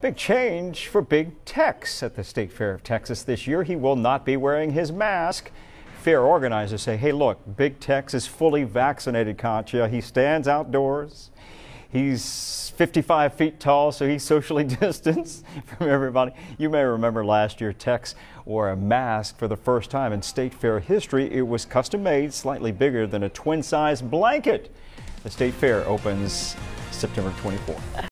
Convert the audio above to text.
Big change for Big Tex at the State Fair of Texas this year. He will not be wearing his mask. Fair organizers say, hey, look, Big Tex is fully vaccinated, Concha. He stands outdoors. He's 55 feet tall, so he's socially distanced from everybody. You may remember last year Tex wore a mask for the first time in State Fair history. It was custom made, slightly bigger than a twin size blanket. The State Fair opens September 24th.